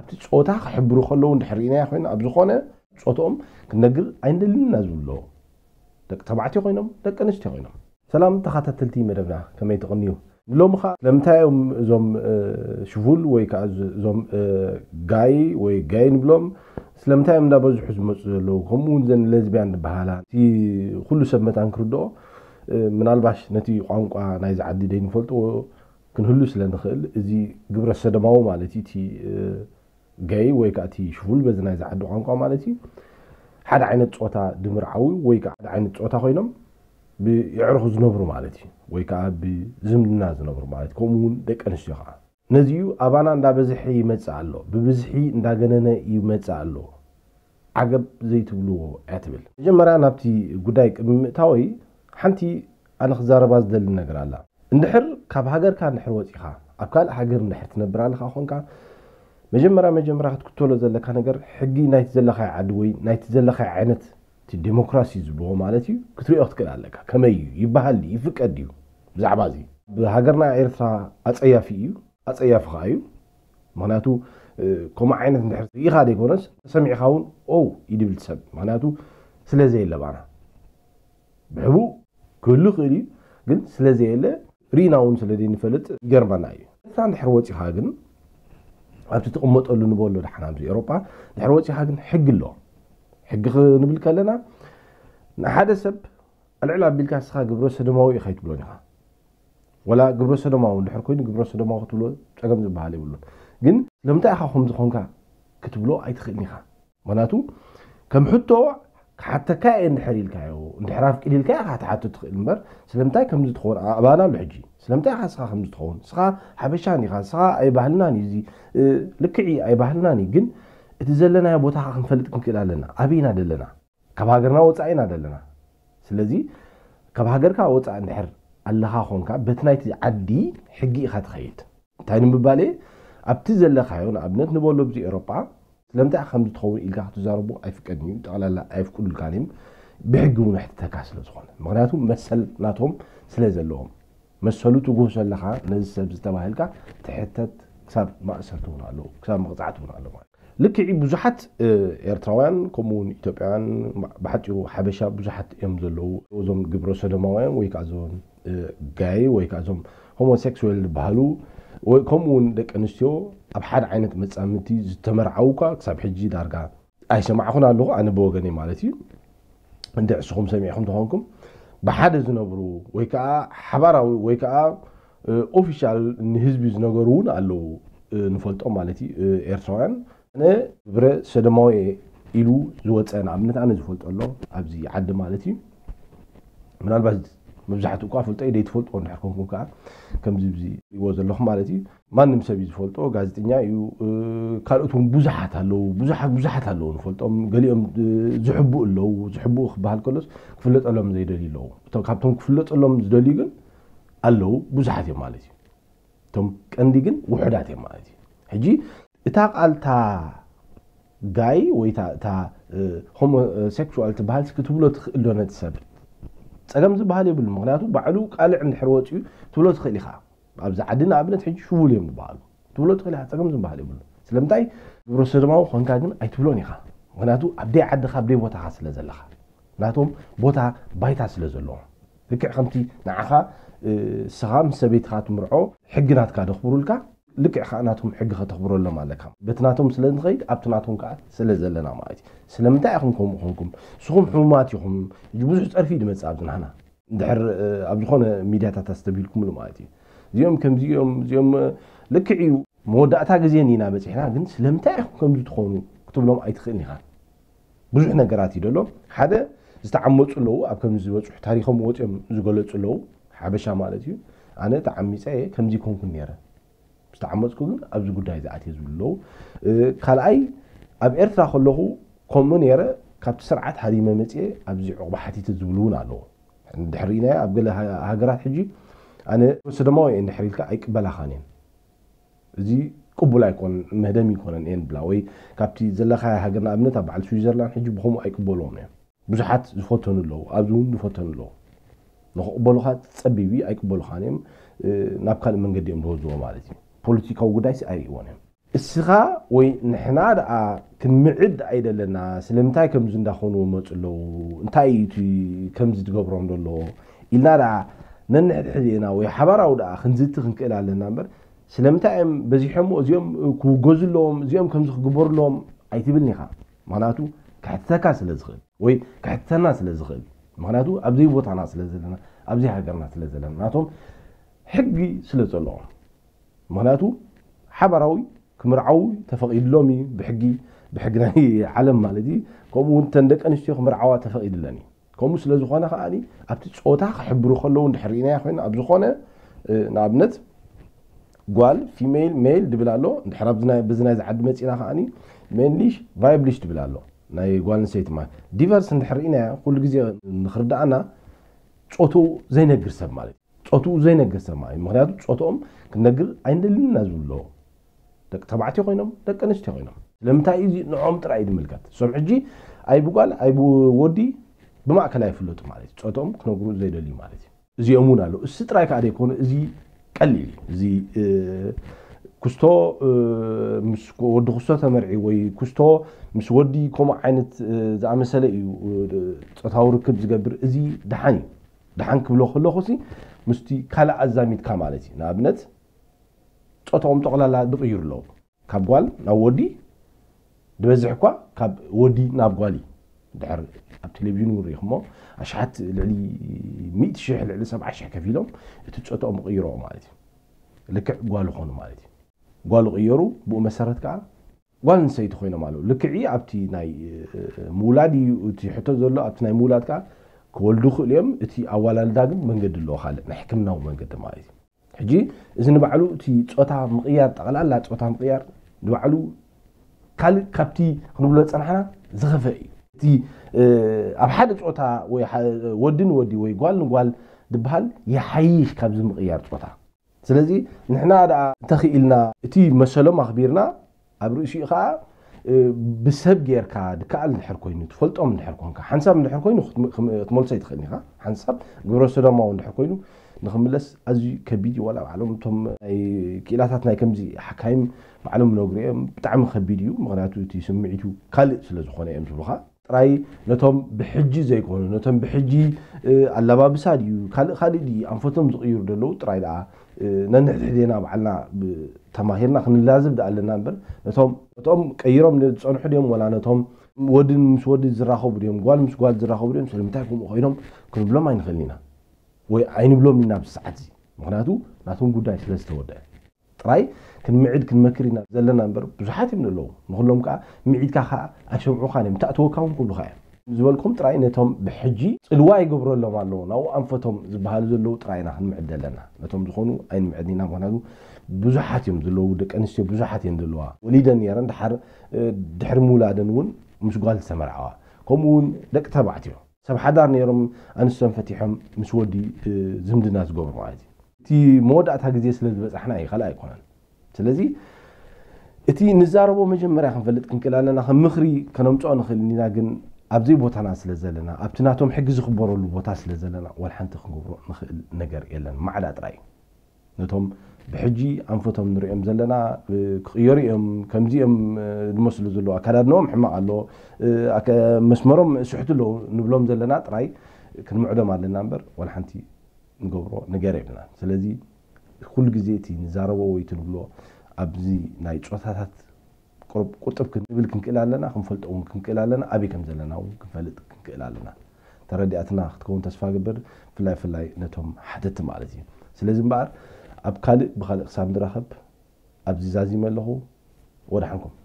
ኣብቲ ፆታ ክሕብሩ ከለዉ እንድሕርኢናያ ኮይኑ ኣብ ዝኾነ ፆትኦም ክነግር ኣይንደልንና ዝብሎ ደቂ ተባዕትዮ ኮይኖም ደቂ ኣንስትዮ ኮይኖም ሰላም ተኸታተልቲ መደብና ከመይ ትቕንዩ ንሎሚ ከዓ ለምንታይ ዮም እዞም ሽፉል ወይ ከዓ እዞም ጋይ ወይ ጋይ ንብሎም ስለምንታይ እዮም እዳበዝሑ ዝመፁ ዘለዉ ከምኡውን ዘን ለዝብያን ዝበሃላ እቲ ኩሉ ሰብ መታን ክርድኦ ምናልባሽ ነቲ ቋንቋ ናይ ዝዓዲ ደይንፈልጥዎ ክንህሉ ስለ ንኽእል እዚ ግብረ ሰደማዊ ማለት እዩ እቲ ገይ ወይ ከዓ እቲ ሽፉል በዚ ናይ ዝዓዲ ቋንቋ ማለት እዩ ሓደ ዓይነት ፆታ ድምርዓዊ ወይ ከዓ ሓደ ዓይነት ፆታ ኮይኖም ብይዕርኹ ዝነብሩ ማለት እዩ ወይ ከዓ ብዝምድና ዝነብሩ ማለት እዩ ከምኡ እውን ደቂ ኣንስትዮ ከዓ ነዚኡ ኣባና እንዳበዝሐ ይመፅእ ኣሎ ብብዝሒ እንዳገነነ ይመፅእ ኣሎ ዓገብ ዘይትብልዎ እያ ትብል መጀመርያ ናብቲ ጉዳይ ቅድሚ ምእታወይ ሓንቲ ኣነ ክዛረባ ዝደሊ ነገር ኣላ እንድሕር ካብ ሃገርካ እንድሕር ወፂኻ ኣብ ካልእ ሃገር እንድሕር ትነብር ኣለካ ኮንካ مجمرة مجمرة كتولو زلك أنا قر حقي نايت زلك خي عدوي نايت زلك خي عنت تديمقراسي زبوه مالتي كتري أخت كلا لك كم يو يبهل لي يفك أديو زعبازي بهاجرنا إرثا أتأيا فيو أتأيا فخايو معناتو كم عينت نحر يخادي كونس سمع خاون أو يدي بالسب معناتو سلازي إلا بعنا بهو كله خيري قلت سلازي إلا ريناون سلازي نفلت جرمانايو ثاني حروتي هاجن ኣብቲ ትቕመጠሉ ንበሎ ድሓን ኣብዚ ኤሮጳ ድሕሪ ወፂኻ ግን ሕጊ ኣለዎ ሕጊ ክንብል ከለና ንሓደ ሰብ ኣልዕል ኣቢልካ ስኻ ግብረ ሰዶማዊ እዩ ከይትብሎን ኢኻ ወላ ግብረ ሰዶማዊ ድሕር ኮይኑ ግብረ ሰዶማዊ ክትብሎ ፀገም ዝበሃል የብሉን ግን ስለምንታይ ኢኻ ከምዝኾንካ ክትብሎ ኣይትኽእልን ኢኻ ምክንያቱ ከም ሕቶ ክሓተካ እየ እንድሕር ኢልካዮ እንድሕራፍ ቅሊልካ ካትሓቱ ትኽእል እምበር ስለምንታይ ከም ዝትኸውን ኣባና ኣሎ ሕጂ ስለምንታይ ካ ስኻ ከም ዝትኸውን ስኻ ሓበሻን ኢኻ ስኻ ኣይባህልናን እዩ ልክዕ ኣይባህልናን እዩ ግን እቲ ዘለናዮ ቦታ ክንፈልጥ ክንክእል ኣለና ኣበይና ደለና ካብ ሃገርና ወፃኢና ደለና ስለዚ ካብ ሃገርካ ወፃኢ እንድሕር ኣለኻ ኮንካ በቲ ናይቲ ዓዲ ሕጊ ኢኻ ትኸይድ እንታይ ንምባል ኣብቲ ዘለካዮ ንኣብነት ንበሎ ብዚ ኤሮጳ ስለምንታይ ከም ዝትኸውን ኢልካ ክትዛረቡ ኣይፍቀድን እዩ ጠቕላላ ኣይፍቅዱልካ እዩ ብሕጊ እውን ሕትተካ ስለ ዝኾነ ምክንያቱ መሰል ናቶም ስለ ዘለዎም መሰሉ ትጉህ ዘለካ ነዚ ሰብ ዝተባሂልካ ትሕተት ክሳብ ማእሰር ትውን ኣለዎ ክሳብ መቕፃዕቲ እውን ኣሎ ማለት ልክዒ ብዙሓት ኤርትራውያን ከምኡውን ኢትዮጵያውያን ብሓፂሩ ሓበሻ ብዙሓት እዮም ዘለዉ እዞም ግብረ ሰዶማውያን ወይ ከዓ ዞም ጋይ ወይ ከዓ ዞም ሆሞሴክስዋል ዝበሃሉ ከምኡ ውን ደቂ ኣንስትዮ ኣብ ሓደ ዓይነት መፃምቲ ዝተመርዓውካ ክሳብ ሕጂ ዳርጋ ኣይሰማዕኹን ኣለኹ ኣነ ብወገነ ማለት እዩ እንደ እስኹም ሰሚዕኹም ትኾንኩም ብሓደ ዝነብሩ ወይ ከዓ ሓባራዊ ወይ ከዓ ኦፊሻል ንህዝቢ ዝነገሩ እውን ኣለው ንፈልጦም ማለት እዩ ኤርትራውያን ኣነ ብረ ሰደማዊ ኢሉ ዝወፀ ንኣብነት ኣነ ዝፈልጦ ኣሎ ኣብዚ ዓዲ ማለት እዩ ምናልባት መብዛሕትኡ እኳ ፍልጦ ደይትፈልጦ ንድሕር ኮንኩም ከዓ ከምዚ ሪእዎ ዘለኹም ማለት እዩ ማንም ሰብ እዩ ዝፈልጦ ጋዜጠኛ እዩ ካልኦት ውን ብዙሓት ኣለው ብዙሓት ብዙሓት ኣለው ንፈልጦም ገሊኦም ዝሕቡኡ ኣለው ዝሕቡኡ ክበሃል ከሎስ ክፍለጠሎም ዘይደልዩ ኣለው ካብቶም ክፍለጠሎም ዝደልዩ ግን ኣለው ብዙሓት እዮም ማለት እዩ እቶም ቀንዲ ግን ውሕዳት እዮም ማለት እዩ ሕጂ እታ ቃልታ ጋይ ወይ እታ ሆሞሴክሽዋል ትበሃል ክትብሎ ትኽእል ዶነት ሰብ ፀገም ዝበሃል የብሉ ምክንያቱ ባዕሉ ቃልዕ እንድሕር ወፅኡ ትብሎ ትኽእል ኢኻ ኣብዚ ዓዲ ንኣብነት ሕጂ ሽውል እዮም ዝበሃሉ ትብሎ ትኽእል ኢኻ ፀገም ዝበሃል የብሉ ስለምንታይ ግብረ ሰዶማዊ ኮንካ ግን ኣይትብሎን ኢኻ ምክንያቱ ኣብደይ ዓድኻ ኣብደይ ቦታኻ ስለ ዘለኻ ናቶም ቦታ ባይታ ስለ ዘለዎም ልክዕ ከምቲ ንዓኻ ስኻ ምስ ሰበይትኻ ትምርዖ ሕጊ ናትካ ደኽብሩልካ لك خاناتهم حق خطبروا لهم على كم بتناتهم سلنت غيد أبتناتهم كعد سلز لنا ما أتي سلم تعقهم كم خنكم سخم حمومات يهم جبوز أرفي دم تعبنا هنا دحر عبد الخان ميديا تستبيل كم لما أتي زيوم كم زيوم زيوم لك عيو مودع تاج زين نينا بس إحنا قلنا سلم تعقهم كم تدخون كتب لهم أي تخلي هنا بزوج هنا قراتي دلو هذا استعملت له أبكم زوج تاريخهم وتم زغلت له حبشة مالتي أنا تعمي سعي كم زي كنيره استعمزكو غن ابز غداي زات يزلو خلعي اب ارثا خلوو كومون يره كاب سرعه هادي ممصي ابز عقبه حتي تزولون الو ندحرينا اب قال هاغرات حجي انا سدمو ندحريلك اي قبل خانين زي قبول ايكون مهدم يكون ان بلاوي كابتي زلخا هاغرنا ابنتا بعل سويسرلاند حجي بهم اي قبولون بزحات فوتون لو ابزون فوتون لو نقبلوها تصبيبي اي قبول خانيم نابكال من قديم دوزو مالتي ፖለቲካዊ ጉዳይ ኣይርእዎን እዮም እስኻ ወይ ንሕና ደኣ ክንምዕድ ኣይደለና ስለምንታይ ከምዚ እንዳኾኑ መፁ ኣለው እንታይ እዩ ከምዚ ትገብሮም ዘሎ ኢልና ደኣ ነንሕድሕድና ወይ ሓባራዊ ደኣ ክንዝቲ ክንክእል ኣለና እምበር ስለምንታይ እዮም በዚሖሞ እዚኦም ክውገዙ ኣለዎም እዚኦም ከምዚ ክግበሩ ኣለዎም ኣይትብልኒ ኢኻ ምክንያቱ ክሕተካ ስለ ዝኽእል ወይ ክሕተና ስለ ዝኽእል ምክንያቱ ኣብዘይ ቦታና ስለ ዘለና ኣብዘይ ሃገርና ስለ ዘለና ናቶም ሕጊ ስለ ዘለዎም ምክንያቱ ሓበራዊ ክምርዓው ተፈቂድሎም እዩ ብሕጊ ብሕጊ ናይ ዓለም ማለት እዩ ከምኡ እውን እተን ደቂ ኣንስትዮ ክምርዓዋ ተፈቂድለን እዩ ከምኡ ስለዝኾነ ከዓኒ ኣብቲ ፆታ ክሕብሩ ከለዉ እንድሕር ርኢናያ ኮይኑ ኣብ ዝኾነ ንኣብነት ጓል ፊሜል ሜል ድብል ኣሎ እንድሕር ብዚ ናይ ዝዓዲ መፂና ከዓኒ ሜንሊሽ ቫይብሊሽ ትብል ኣሎ ናይ ጓል ኣንስተይቲ ማለት ዲቨርስ እንድሕር ርኢናያ ኩሉ ግዜ ንክርዳእና ፆቱ ዘይነግር ሰብ ማለት እዩ ፆትኡ ዘይነገሰ ማለት ምክንያቱ ፆትኦም ክነግር ኣይንደልና ዝብሎ ደቂ ተባዕትዮ ኮይኖም ደቂ ኣንስትዮ ኮይኖም ስለምንታይ እዩ ንዖም ጥራይ እዩ ድምልከት ሶም ሕጂ ኣይ ብጓል ኣይ ብወዲ ብማእከል ኣይፍለጡ ማለት እዩ ፆትኦም ክነግሩ ዘይደልዩ ማለት እዩ እዚኦም እውን ኣለዉ እሲ ጥራይ ከዓ ደይኮኑ እዚ ቀሊል እዩ እዚ ክስቶ ምስ ወዲ ክስቶ ተመርዒ ወይ ክስቶ ምስ ወዲ ከምኡ ዓይነት ዝኣመሰለ እዩ ፆታዊ ርክብ ዝገብር እዚ ድሓን እዩ ድሓን ክብሎ ከለኹ ምስቲ ካልእ ኣዛሚድካ ማለት እዩ ንኣብነት ፆታኦም ጠቕላላ ብቕይሩ ኣለዎ ካብ ጓል ናብ ወዲ ድበዝሕ እኳ ካብ ወዲ ናብ ጓል እዩ ድሕር ኣብ ቴሌቭዥን ውሪኹ ሞ ኣሽሓት ልዕሊ 1 ሽሕ ልዕሊ 7 ሽሕ ከፊ ኢሎም እቲ ፆቶኦም ቅይሮ ማለት እዩ ልክዕ ጓል ኮኑ ማለት እዩ ጓል ቅየሩ ብኡ መሰረት ከዓ ጓል ንሰይቲ ኮይኖም ኣለዉ ልክዕ ኣብቲ ናይ ምውላድ እዩ እቲ ሕቶ ዘሎ ኣብቲ ናይ ምውላድ ከዓ كولدو خليم تي أولا داغم من قد اللو خالي نحكمنا ومن قد ما يزي حجي إذا نبعلو تي تسوطا مقيار تغلا لا تسوطا مقيار نبعلو كالي كابتي نبلو تسانحنا زغفائي تي أبحاد تسوطا وي ودن ودي وي قوال نقوال دبهال يحييش كابز مقيار تسوطا سلازي نحنا دا تخيلنا تي مسلو مخبيرنا أبرو إشي خاا ብሰብ ጌርካ ድከኣል ንድሕር ኮይኑ ትፈልጦም ንድሕር ኮንካ ሓንሳብ ንድሕር ኮይኑ ክትመልሶ ይትኽእል ኢኻ ሓንሳብ ግብረ ሰዶማዊ ንድሕር ኮይኑ ንክምለስ ኣዝዩ ከቢድ እዩ ዋላ ባዕሎም እቶም ክኢላታት ናይ ከምዚ ሓካይም ባዕሎም ነግሪኦም ብጣዕሚ ከቢድ እዩ ምክንያቱ እቲ ስምዒቱ ካልእ ስለዝኮነ እዮም ዝብሉካ ጥራይ ነቶም ብሕጂ ዘይኮኑ ነቶም ብሕጂ ኣለባብሳ ድዩ ካልእ ካልእ ድዩ ኣንፈቶም ዝቕይሩ ዘለዉ ጥራይ ደኣ ነንሕድሕደና ባዕልና تماهيرنا خن لازم ده علينا نبر نتهم نتهم كيرام نتصون حديم ولا نتهم ودين مش ودين زراخو بريم قال مش قال زراخو بريم سلم تاكم خيرهم كل بلوم عين خلينا وعين بلوم لنا بسعدي مغناتو نتهم قد عيش لازم تودع راي كن معد كن مكرينا زلنا نبر بزحاتي من اللوم نقول لهم كا معد كا خا عشان عقانم تأتوا كم كل خير زبالكم ترينتهم بحجي الواي جبرو لهم علونا وأنفتهم زبهال زلوا ترينا هن معدة لنا متهم زخونو أين معدينا وهنادو بزحات يوم زلوا ودك أنا شيء بزحات يوم زلوا وليدا نيران دحر دحر مولا دنون مش قال سمر عوا كمون دك تبعتيهم سب حدار نيرم أنا سوهم فتحهم مش ودي زمد الناس جبرو عادي تي مود أتحق زي سلز بس إحنا أي خلاك هون سلزي اتي نزاربو مجمع مراحم فلت كنكلا لنا خم مخري كانوا متعون خلني ناقن ኣብዚ ቦታና ስለ ዘለና ኣብቲ ናቶም ሕጊ ዝኽበረሉ ቦታ ስለ ዘለና ወልሓንቲ ክንገብሮ ንኽእል ነገር የለን ማዕዳ ጥራይ እዩ ነቶም ብሕጂ ኣንፈቶም ንሪኦም ዘለና ክቕየሩ እዮም ከምዚኦም ዝመስሉ ዘለዎ ኣካዳድኖኦም ሕማቕ ኣሎ መስመሮም ስሕቲ ኣለዉ ንብሎም ዘለና ጥራይ ክንምዕዶም ኣለና እምበር ወልሓንቲ ንገብሮ ነገር የብልና ስለዚ ኩሉ ግዜ እቲ ንዛረቦ ወይ ትንብሎ ኣብዚ ናይ ፆታታት ቁጥብ ክንብል ክንክእል ኣለና ክንፈልጦ እውን ክንክእል ኣለና ዓብይ ከም ዘለና እውን ክንፈልጥ ክንክእል ኣለና ተረዲኣትና ክትከውን ተስፋ ግብር ፍላይ ፍላይ ነቶም ሓተቲ ማለት እዩ ስለዚ እምበኣር ኣብ ካልእ ብካልእ ክሳብ ንራኸብ ኣብዚ ዛዚም ኣለኹ ወድሓንኩም